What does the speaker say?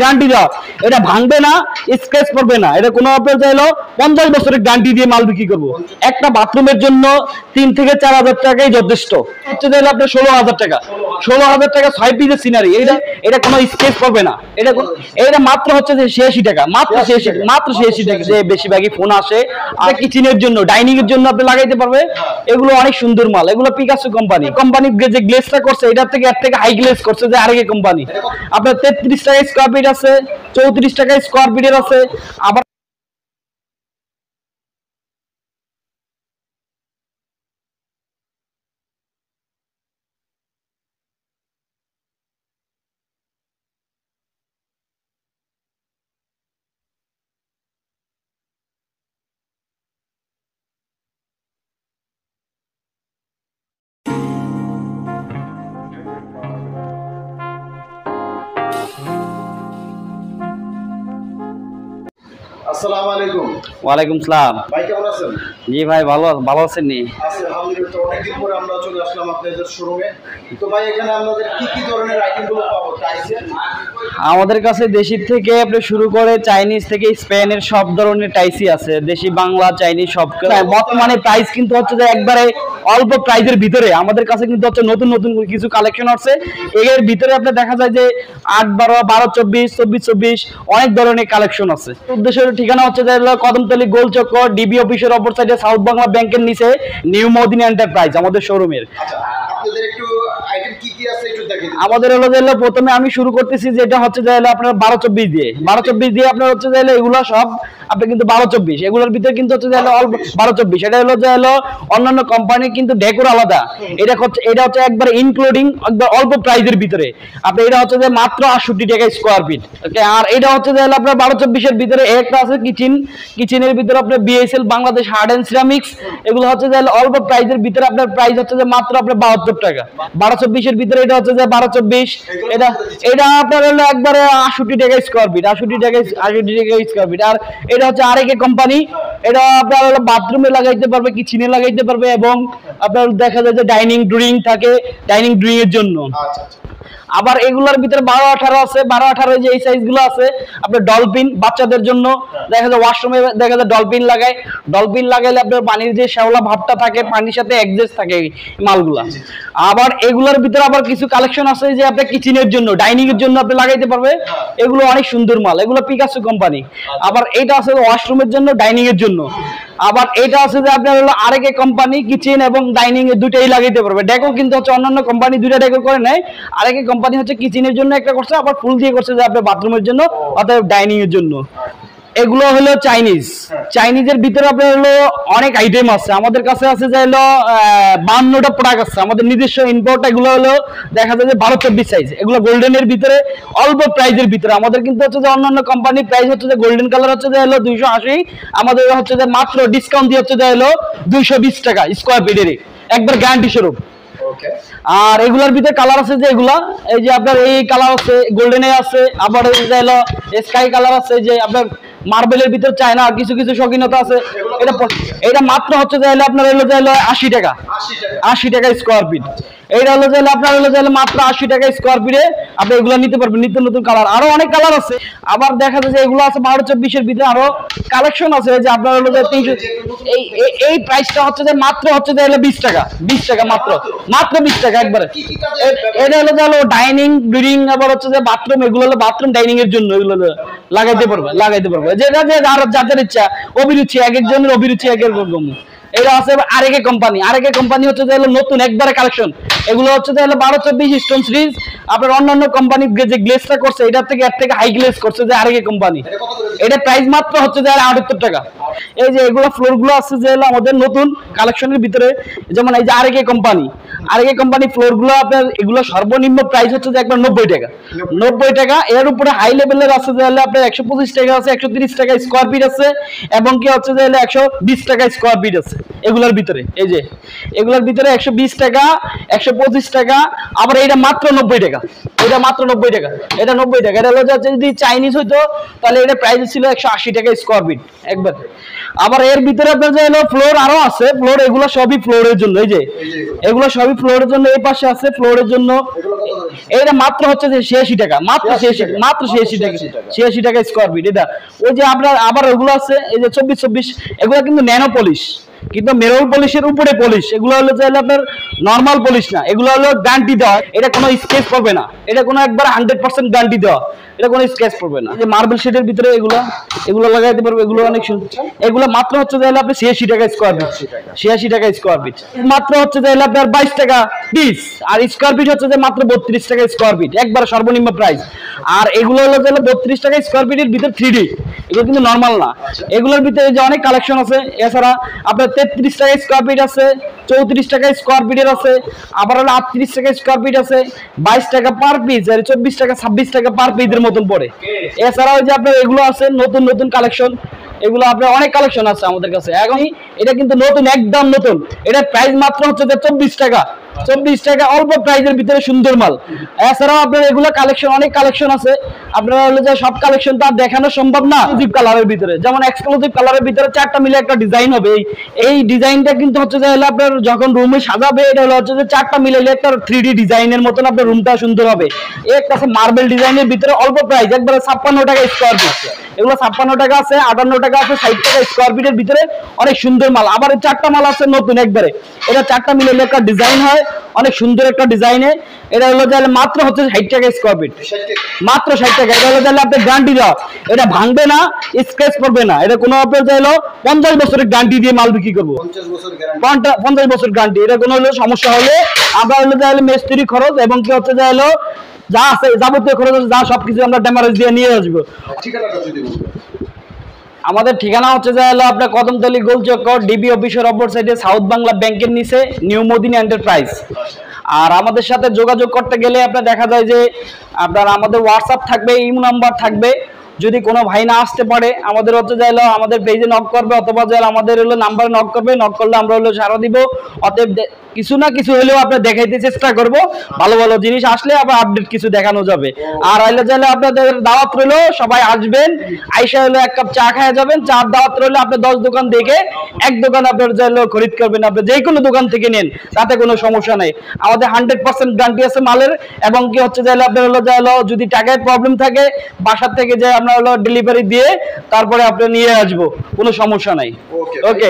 Guarantee দেওয়া এটা ভাঙবে না স্ক্র্যাচ পড়বে না। এটা কোনো আপনার চাইলো পঞ্চাশ বছরের গ্যারান্টি দিয়ে মাল বিক্রি করব। একটা বাথরুমের জন্য তিন থেকে চার হাজার টাকাই যথেষ্ট। হচ্ছে চাইলে আপনার ষোলো হাজার টাকা। ষোলো হাজার টাকা ছয় পিসের সিনারি এটা এটা কোনো স্কেচ পড়বে না। এটা এটা মাত্র হচ্ছে যে ছিয়াশি টাকা। মাত্র ছিয়াশি মাত্র ছিয়াশি টাকা। যে বেশিরভাগই ফোন আসে আর কিচেনের জন্য ডাইনিং এর জন্য আপনি লাগাইতে পারবে। এগুলো অনেক সুন্দর মাল। এগুলো পিকাসো কোম্পানি কোম্পানি যে গ্লেসটা করছে এটার থেকে এর থেকে হাই গ্লেস করছে যে আরেকে কোম্পানি আপনার তেত্রিশ টাকা স্কোয়ার ফিট আছে চৌত্রিশ টাকা স্কোয়ার ফিটের আছে আবার আসসালামু আলাইকুম। ওয়ালাইকুম সালাম। ভাই কেমন আছেন? জি ভাই ভালো ভালো আছেন নি? আলহামদুলিল্লাহ। অনেকদিন পরে আমরা চলে আসলাম আপনাদের শোরুমে তো ভাই এখানে আপনাদের কি কি ধরনের আইটেমগুলো পাবো? টাইসের আমাদের কাছে দেশি থেকে আপনি শুরু করে চাইনিজ থেকে স্পেনের সব ধরনের টাইসি আছে। দেশি বাংলা চাইনিজ সব হ্যাঁ, বর্তমানে প্রাইস কিন্তু হচ্ছে যে একবারে অল্প প্রাইজের ভিতরে। আমাদের কাছে কিন্তু হচ্ছে নতুন নতুন কিছু কালেকশন আসছে। এর ভিতরে আপনি দেখা যায় যে আট, বারো বারো, চব্বিশ চব্বিশ চব্বিশ, অনেক ধরনের কালেকশন আছে উদ্দেশ্যের ঠিকানা হচ্ছে যে কদমতলি গোলচক্কর ডিবি অফিসের অপর সাইডে সাউথ বাংলা ব্যাংকের নিচে নিউ মদিনা এন্টারপ্রাইজ আমাদের শোরুমের আমাদের হলো যে প্রথমে আমি শুরু করতেছি যেটা হচ্ছে যে আপনার বারো চব্বিশ দিয়ে। বারো চব্বিশ দিয়ে আপনার হচ্ছে যে এগুলো সব আপনি কিন্তু বারো চব্বিশ। এগুলোর ভিতরে কিন্তু হচ্ছে যে বারো চব্বিশ। এটা হলো যে হলো অন্যান্য কোম্পানির কিন্তু ডেকোর আলাদা। এটা হচ্ছে এটা হচ্ছে একবার ইনক্লুডিং একবার অল্প প্রাইজের ভিতরে। আপনি এটা হচ্ছে যে মাত্র আটষট্টি টাকা স্কোয়ার ফিট ওকে আর এটা হচ্ছে যে হলো আপনার বারো চব্বিশের ভিতরে একটা আছে কিচেন কিচেনের ভিতরে আপনার B S L Bangladesh hard and ceramics এগুলো হচ্ছে যে হলো অল্প প্রাইজের ভিতরে আপনার প্রাইস হচ্ছে যে মাত্র আপনার বাহাত্তর টাকা। বারো চব্বিশের ভিতরে এটা হচ্ছে যে বারো চব্বিশ। এটা এটা আপনার হলো একবারে আটষট্টি টাকা স্কোয়ার ফিট আটষট্টি টাকা আটষট্টি টাকা স্কোয়ার ফিট আর এটা হচ্ছে আরেকে কোম্পানি এটা আপনার হলো বাথরুমে লাগাইতে পারবে কিচেনে লাগাইতে পারবে এবং আপনার দেখা যায় যে ডাইনিং ড্রয়িং থাকে ডাইনিং ড্রয়িং এর জন্য। আচ্ছা আচ্ছা। আবার এগুলার ভিতরে বারো আঠারো আছে বারো আঠারো যে এই সাইজগুলো আছে আপনার ডলফিন বাচ্চাদের জন্য। দেখা যায় ওয়াশরুমে দেখা যায় ডলফিন লাগায়। ডলফিন লাগাইলে আপনার পানির যে শ্যাওলা ভাবটা থাকে পানির সাথে অ্যাডজাস্ট থাকে এই মালগুলা। আবার এগুলার ভিতরে আবার কিছু কালেকশন আছে যে আপনার কিচেনের জন্য ডাইনিং এর জন্য আপনি লাগাইতে পারবে। এগুলো অনেক সুন্দর মাল এগুলো পিকাসো কোম্পানি আবার এটা আছে ওয়াশরুমের জন্য ডাইনিং এর জন্য। আবার এটা আছে যে আপনার হলো আরেকে কোম্পানি কিচেন এবং ডাইনিং এর দুটাই লাগাইতে পারবে। ডেকো কিন্তু হচ্ছে অন্যান্য কোম্পানি দুইটা ডেকো করে নেয় আরেকে কোম্পানি হচ্ছে কিচেনের জন্য একটা করছে, আবার ফুল দিয়ে করছে যে আপনার বাথরুমের জন্য অর্থাৎ ডাইনিং এর জন্য। এগুলো হলো চাইনিজ চাইনিজের ভিতরে আপনার হলো অনেক আইটেম আছে। আমাদের কাছে আছে যে হলো বান্নটা প্রোডাক্ট আছে। আমাদের নিজস্ব ইম্পোর্ট এগুলো হলো দেখা যায় যে বারো চব্বিশ সাইজ এগুলো গোল্ডেনের ভিতরে অল্প প্রাইজের ভিতরে। আমাদের কিন্তু হচ্ছে যে অন্যান্য কোম্পানির প্রাইস হচ্ছে যে গোল্ডেন কালার হচ্ছে যে হলো দুইশো আশি। আমাদের হচ্ছে যে মাত্র ডিসকাউন্ট দিয়ে হচ্ছে যে হলো দুইশো বিশ টাকা স্কোয়ার ফিটের একবার গ্যারান্টি স্বরূপ আর এগুলার ভিতরে কালার আছে যে এগুলা। এই যে আপনার এই কালার আছে গোল্ডেনে আছে। আবার এই যে হলো স্কাই কালার আছে যে আপনার মার্বেলের ভিতর চায় না কিছু কিছু শৌখিনতা আছে। এটা এটা মাত্র হচ্ছে যে আপনার হলো যে আশি টাকা। আশি টাকা স্কোয়ার ফিট এইটা হলো যে আপনার হলো যে মাত্র আশি টাকা স্কোয়ার ফিটে আপনি এগুলো নিতে পারবেন। নিত্য নতুন কালার আরও অনেক কালার আছে। আবার দেখা যাচ্ছে এগুলো আছে বারো, চব্বিশের ভিতরে আরও কালেকশন আছে যে আপনার হলো এই, এই- প্রাইসটা হচ্ছে যে মাত্র হচ্ছে যে হলো বিশ টাকা বিশ টাকা মাত্র মাত্র বিশ টাকা একবারে। এটা হলো যে হলো ডাইনিং ডুরিং আবার হচ্ছে যে বাথরুম এগুলো হলো বাথরুম ডাইনিং এর জন্য এগুলো লাগাইতে পারবে লাগাইতে পারবে। যেটা যে যাদের ইচ্ছা, অভিরুচি, এক একজনের অভিরুচি, এক এক রকম। এটা আছে আরেকে কোম্পানি আরেকে কোম্পানি হচ্ছে যে নতুন একবারে কালেকশন এগুলো হচ্ছে যে হলো বারো চব্বিশ স্টোন সিরিজ আপনার অন্যান্য কোম্পানি যে গ্লেসটা করছে এটার থেকে এর থেকে হাই গ্লেস করছে যে আরেকে কোম্পানি এটা প্রাইস মাত্র হচ্ছে যে আটাত্তর টাকা। এই যে এগুলো ফ্লোরগুলো আছে যে হলো আমাদের নতুন কালেকশনের ভিতরে যেমন এই যে আরেকে কোম্পানি আরেকে কোম্পানি ফ্লোরগুলো আপনার এগুলো সর্বনিম্ন প্রাইস হচ্ছে যে একবার নব্বই টাকা। নব্বই। টাকা এর উপরে হাই লেভেলের আছে যে হলে আপনার একশো পঁচিশ টাকা আছে একশো তিরিশ টাকা স্কোয়ার ফিট আছে এবং কি হচ্ছে যে হলে একশো বিশ টাকা স্কোয়ার ফিট আছে। এগুলোর ভিতরে এই যে এগুলোর ভিতরে একশো বিশ টাকা একশো পঁচিশ টাকা আবার এটা মাত্র নব্বই টাকা এটা মাত্র নব্বই টাকা এটা নব্বই টাকা এটা হলো যে যদি চাইনিজ হইতো তাহলে এটা প্রাইস ছিল একশো আশি টাকা স্কোয়ার ফিট একবার আবার এর ভিতরে আপনার যে হলো ফ্লোর আরও আছে ফ্লোর এগুলো সবই ফ্লোরের জন্য এই যে এগুলো সবই ফ্লোরের জন্য এই পাশে আছে ফ্লোরের জন্য এটা মাত্র হচ্ছে যে ছিয়াশি টাকা মাত্র 86 ছিয়াশি। মাত্র ছিয়াশি টাকা 86 টাকা। ছিয়াশি টাকা স্কোয়ার ফিট এটা ওই যে আপনার আবার ওগুলো আছে এই যে চব্বিশ চব্বিশ এগুলো কিন্তু ন্যানো পলিশ কিন্তু মেরল পলিশের উপরে পলিশ এগুলো হলো যে আপনার নর্মাল পলিশ না, এগুলো হলো গ্যারান্টি দেওয়া, এটা কোনো স্কেচ পড়বে না, এটা কোনো একবার হান্ড্রেড পার্সেন্ট গ্যারান্টি দেওয়া, এটা কোনো স্কেচ পড়বে না। যে মার্বেল শেডের ভিতরে এগুলো এগুলো লাগাইতে পারবে, এগুলো অনেক সুন্দর। এগুলো মাত্র হচ্ছে যে আপনি ছিয়াশি টাকা স্কোয়ার ফিট ছিয়াশি টাকা স্কোয়ার ফিট মাত্র হচ্ছে যে আপনার বাইশ টাকা পিস আর স্কোয়ার ফিট হচ্ছে যে মাত্র বত্রিশ টাকা স্কোয়ার ফিট একবার সর্বনিম্ন প্রাইস আর এগুলো হলো যে বত্রিশ টাকা স্কোয়ার ফিটের ভিতর থ্রি ডি এগুলো কিন্তু নর্মাল না। এগুলোর ভিতরে যে অনেক কালেকশন আছে, এছাড়া আপনার তেত্রিশ টাকা স্কোয়ার ফিট আছে, চৌত্রিশ টাকা স্কোয়ার ফিটের আছে, আবার হলো আটত্রিশ টাকা স্কোয়ার ফিট আছে, বাইশ টাকা পার পিস আর চব্বিশ টাকা, ছাব্বিশ টাকা পার পিসের মতন পড়ে। এছাড়াও যে আপনার এগুলো আছে, নতুন নতুন কালেকশন এগুলো আপনার অনেক কালেকশন আছে আমাদের কাছে। এখন এটা কিন্তু নতুন, একদম নতুন। এটা প্রাইস মাত্র হচ্ছে চব্বিশ টাকা। চব্বিশ টাকা অল্প প্রাইসের ভিতরে সুন্দর মাল। এছাড়াও আপনার এগুলো কালেকশন অনেক কালেকশন আছে। আপনারা হলো যে সব কালেকশন তো আর দেখানো সম্ভব না। এক্সক্লুসিভ কালারের ভিতরে। যেমন এক্সক্লুসিভ কালারের ভিতরে চারটা মিলে একটা ডিজাইন হবে। এই এই ডিজাইনটা কিন্তু হচ্ছে যে হলো আপনার যখন রুমে সাজাবে এটা হলো হচ্ছে যে চারটা মিলে একটা থ্রি ডি ডিজাইনের মতন আপনার রুমটা সুন্দর হবে। একটা আছে মার্বেল ডিজাইনের ভিতরে অল্প প্রাইস একবারে ছাপ্পান্ন টাকা স্কোয়ার ফিট এগুলো ছাপ্পান্ন টাকা আছে আটান্ন টাকা আছে ষাট টাকা স্কোয়ার ফিটের ভিতরে অনেক সুন্দর মাল। আবার চারটা মাল আছে নতুন একবারে। এটা চারটা মিলে একটা ডিজাইন হয়। অনেক সুন্দর একটা ডিজাইনে। এটা হলো যে মাত্র হচ্ছে ষাট টাকা স্কোয়ার ফিট মাত্র ষাট টাকা। এটা হলো তাহলে আপনার গ্যারান্টি দেওয়া। এটা ভাঙবে না স্ক্র্যাচ পড়বে না। এটা কোনো আপনার চাইলো পঞ্চাশ বছরের গ্যারান্টি দিয়ে মাল বিক্রি করব। 50 বছর গ্যারান্টি পঞ্চা- পঞ্চাশ বছর গ্যারান্টি এটা কোনো হলো সমস্যা হলে আমরা হলো যা হলো মিস্ত্রি খরচ এবং কি হচ্ছে যা হলো যা আছে যাবতীয় খরচ আছে, যা সবকিছু আমরা ড্যামারেজ দিয়ে নিয়ে আসব। আমাদের ঠিকানা হচ্ছে যে হলো আপনার কদমতলি গোলচক্কর ডিবি অফিসের অপর সাইডে সাউথ বাংলা ব্যাংকের নিচে নিউ মোদিনী এন্টারপ্রাইজ আর আমাদের সাথে যোগাযোগ করতে গেলে আপনার দেখা যায় যে আপনার আমাদের হোয়াটসঅ্যাপ থাকবে ইমো নাম্বার থাকবে। যদি কোনো ভাই না আসতে পারে, আমাদের হচ্ছে যাইলো আমাদের পেজে নক করবে, অথবা যাইলো আমাদের হলো নাম্বারে নক করবে নক করলে আমরা হলো সারা দিব। অতএব কিছু না কিছু হলেও আপনার দেখাইতে চেষ্টা করব। ভালো ভালো জিনিস আসলে আবার আপডেট কিছু দেখানো যাবে। আর হইলে যাইলে আপনাদের দাওয়াত রইল, সবাই আসবেন, আইসা হলো এক কাপ চা খাওয়া যাবেন। চার দাওয়াত রইলে, আপনি দশ দোকান দেখে এক দোকান আপনার যাইলো খরিদ করবেন আপনি। যে কোনো দোকান থেকে নেন, তাতে কোনো সমস্যা নেই। আমাদের হান্ড্রেড পার্সেন্ট গ্যারান্টি আছে মালের, এবং কি হচ্ছে যাইলে আপনার হলো যাইলো যদি টাকায় প্রবলেম থাকে, বাসার থেকে যে আমরা হলো ডেলিভারি দিয়ে তারপরে আপনি নিয়ে আসব কোনো সমস্যা নাই। ওকে ওকে